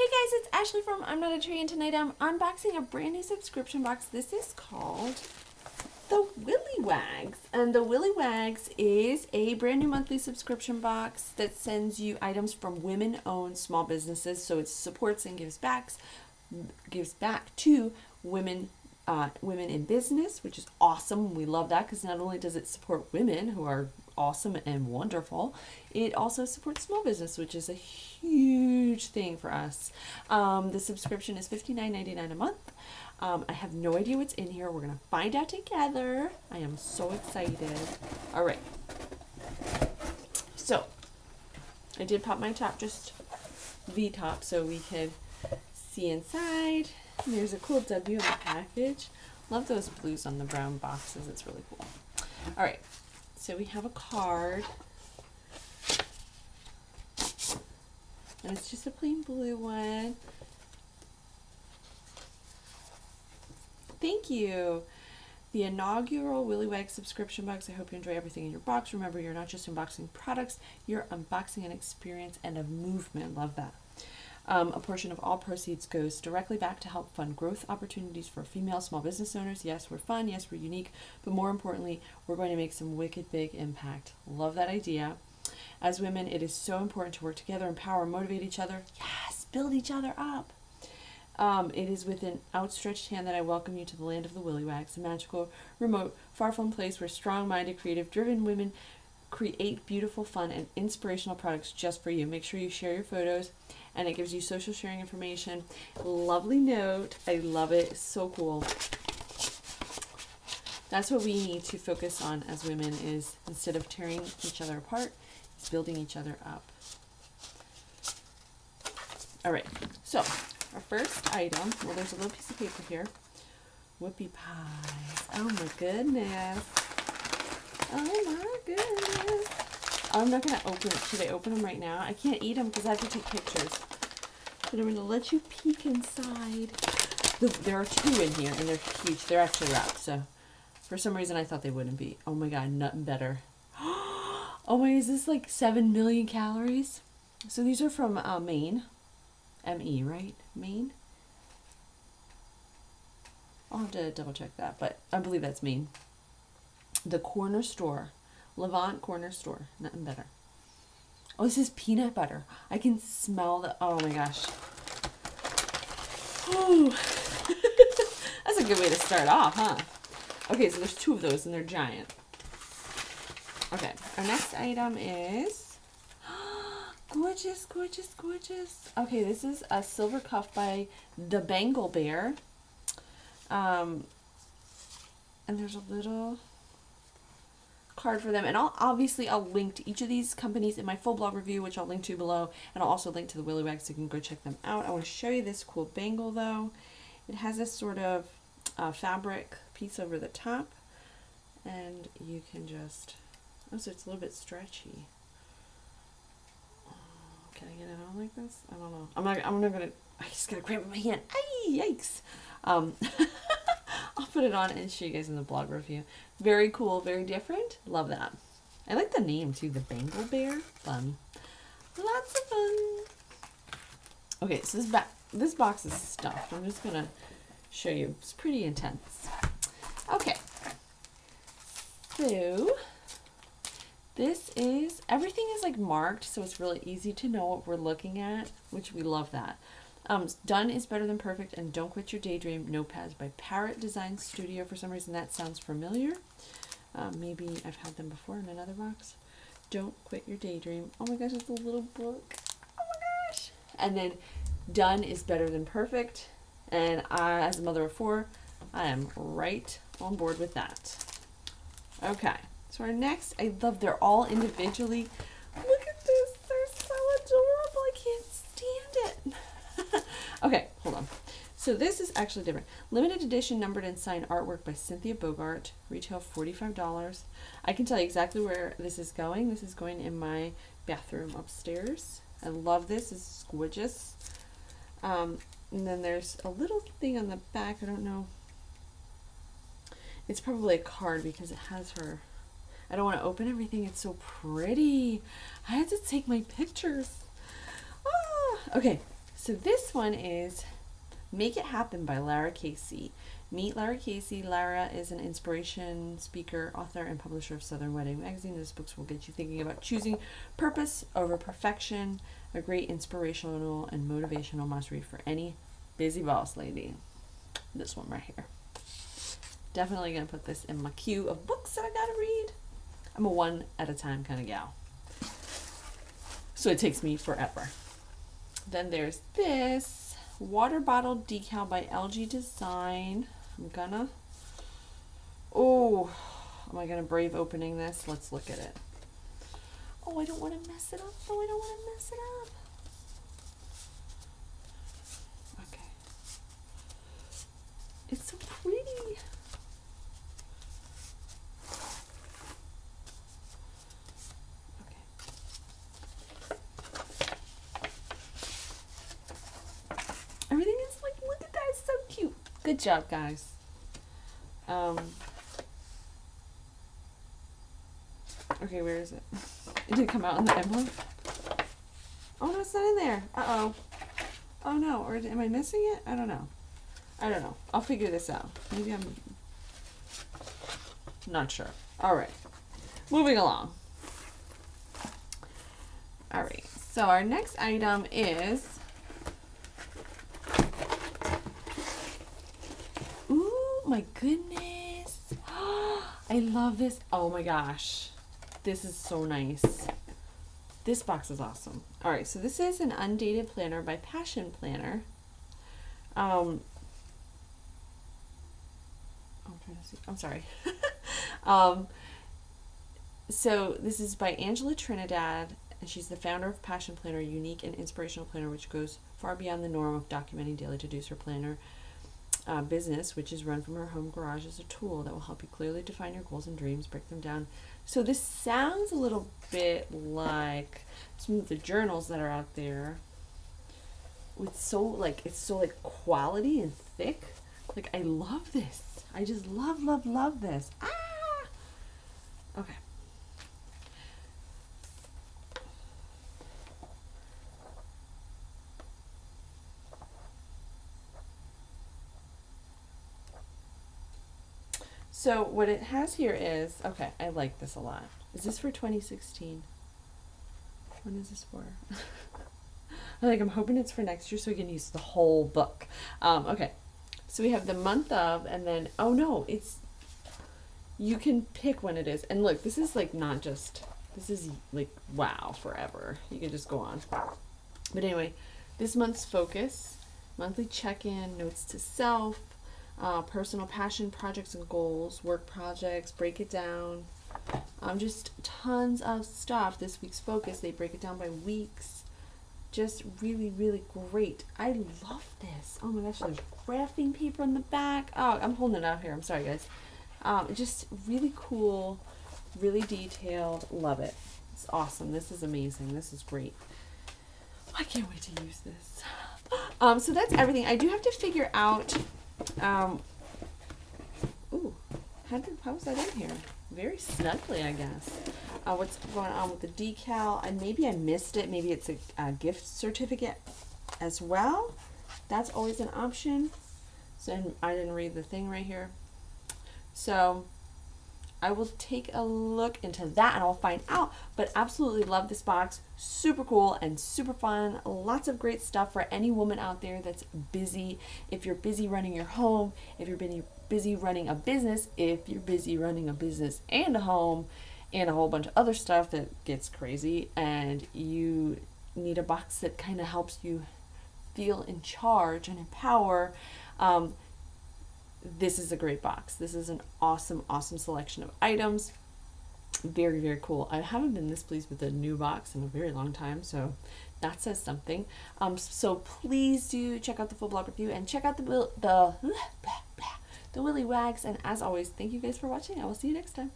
Hey guys, it's Asheli from I'm Not a Tree, and tonight I'm unboxing a brand new subscription box. This is called the Willie Wags. And the Willie Wags is a brand new monthly subscription box that sends you items from women owned small businesses. So it supports and gives back gives back to women uh, women in business, which is awesome. We love that because not only does it support women who are awesome and wonderful, it also supports small business, which is a huge thing for us. Um, the subscription is $59.99 a month. Um, I have no idea what's in here. We're going to find out together. I am so excited. All right. So, I did pop my top just V-top so we could see inside. There's a cool W in the package. Love those blues on the brown boxes. It's really cool. All right. So we have a card. And it's just a plain blue one. Thank you. The inaugural Willie Wag subscription box. I hope you enjoy everything in your box. Remember, you're not just unboxing products, you're unboxing an experience and a movement. Love that. Um, a portion of all proceeds goes directly back to help fund growth opportunities for female small business owners. Yes, we're fun. Yes, we're unique. But more importantly, we're going to make some wicked big impact. Love that idea. As women, it is so important to work together, empower, motivate each other. Yes, build each other up. Um, it is with an outstretched hand that I welcome you to the land of the Willie Wags, a magical, remote, far flung place where strong minded, creative, driven women create beautiful, fun, and inspirational products just for you. Make sure you share your photos and it gives you social sharing information. Lovely note. I love it. So cool. That's what we need to focus on as women is instead of tearing each other apart, is building each other up. All right. So, our first item, well there's a little piece of paper here. Whoopie pies. Oh my goodness. Oh my goodness. I'm not going to open it. Should I open them right now? I can't eat them because I have to take pictures. But I'm going to let you peek inside. There are two in here, and they're huge. They're actually wrapped, so for some reason I thought they wouldn't be. Oh my god, nothing better. Oh my, is this like 7 million calories? So these are from uh, Maine. M-E, right? Maine? I'll have to double check that, but I believe that's Maine. The corner store Levant Corner Store. Nothing better. Oh, this is peanut butter. I can smell the. Oh my gosh. That's a good way to start off, huh? Okay, so there's two of those and they're giant. Okay, our next item is gorgeous, gorgeous, gorgeous. Okay, this is a silver cuff by the Bengal Bear. Um, and there's a little card for them. And I'll obviously I'll link to each of these companies in my full blog review, which I'll link to below. And I'll also link to the Willie Wags so you can go check them out. I want to show you this cool bangle though. It has this sort of uh, fabric piece over the top. And you can just, oh, so it's a little bit stretchy. Can I get it on like this? I don't know. I'm not, I'm not gonna, I just gotta grab my hand. Ay, yikes. Um, put it on and show you guys in the blog review. Very cool, very different. Love that. I like the name too, the Bengal Bear. Fun. Lots of fun. Okay, so this this box is stuffed. I'm just gonna show you. It's pretty intense. Okay. So this is everything is like marked, so it's really easy to know what we're looking at, which we love that. Um, Done is better than perfect, and Don't Quit Your Daydream notepads by Parrot Design Studio. For some reason, that sounds familiar. Um, maybe I've had them before in another box. Don't Quit Your Daydream. Oh my gosh, it's a little book. Oh my gosh. And then Done is better than perfect. And I, as a mother of four, I am right on board with that. Okay, so our next, I love, they're all individually. Look at this, they're so adorable. I can't stand it. Okay, hold on. So this is actually different. Limited edition numbered and signed artwork by Cynthia Bogart. Retail $45. I can tell you exactly where this is going. This is going in my bathroom upstairs. I love this. It's gorgeous. Um, and then there's a little thing on the back. I don't know. It's probably a card because it has her. I don't want to open everything. It's so pretty. I had to take my pictures. Ah, okay, So this one is Make It Happen by Lara Casey. Meet Lara Casey. Lara is an inspiration speaker, author, and publisher of Southern Wedding Magazine. This books will get you thinking about choosing purpose over perfection. A great inspirational and motivational must read for any busy boss lady. This one right here. Definitely gonna put this in my queue of books that I gotta read. I'm a one at a time kind of gal. So it takes me forever. Then there's this water bottle decal by LG Design. I'm gonna. Oh, am I gonna brave opening this? Let's look at it. Oh, I don't want to mess it up. Oh, I don't want to mess it up. Okay. It's so pretty. Okay. Everything is like, look at that, it's so cute. Good job, guys. Um, okay, where is it? It didn't come out in the envelope. Oh no, it's not in there. Uh oh. Oh no, or am I missing it? I don't know. I don't know. I'll figure this out. Maybe I'm not sure. All right. Moving along. All right. So our next item is Ooh, my goodness. I love this. Oh my gosh. This is so nice. This box is awesome. All right, so this is an undated planner by Passion Planner. Um, I'm trying to see. I'm sorry. um, so this is by Angela Trinidad, and she's the founder of Passion Planner, unique and inspirational planner which goes far beyond the norm of documenting daily to-dos. Her planner uh, business, which is run from her home garage, is a tool that will help you clearly define your goals and dreams, break them down. So this sounds a little bit like some of the journals that are out there. With so like it's so like quality and thick. Like I love this. I just love love love this. Ah. Okay. So what it has here is, okay, I like this a lot. Is this for 2016? When is this for? like I'm hoping it's for next year so we can use the whole book. Um, okay, so we have the month of, and then, oh no, it's, you can pick when it is. And look, this is like not just, this is like, wow, forever. You can just go on. But anyway, this month's focus, monthly check-in, notes to self, uh, personal passion projects and goals, work projects, break it down. Um, just tons of stuff. This week's focus, they break it down by weeks. Just really, really great. I love this. Oh my gosh, there's graphing paper in the back. Oh, I'm holding it out here. I'm sorry, guys. Um, just really cool, really detailed. Love it. It's awesome. This is amazing. This is great. I can't wait to use this. Um, so that's everything. I do have to figure out um, ooh, how, did, how was that in here? Very snugly, I guess. Uh, what's going on with the decal? And maybe I missed it. Maybe it's a, a gift certificate as well. That's always an option. So I didn't read the thing right here. So I will take a look into that and I'll find out. But absolutely love this box. Super cool and super fun. Lots of great stuff for any woman out there that's busy. If you're busy running your home, if you're busy running a business, if you're busy running a business and a home, and a whole bunch of other stuff that gets crazy, and you need a box that kind of helps you feel in charge and empower. Um, this is a great box. This is an awesome, awesome selection of items. Very, very cool. I haven't been this pleased with a new box in a very long time, so that says something. Um, so please do check out the full blog review and check out the the the Willie Wags. And as always, thank you guys for watching. I will see you next time.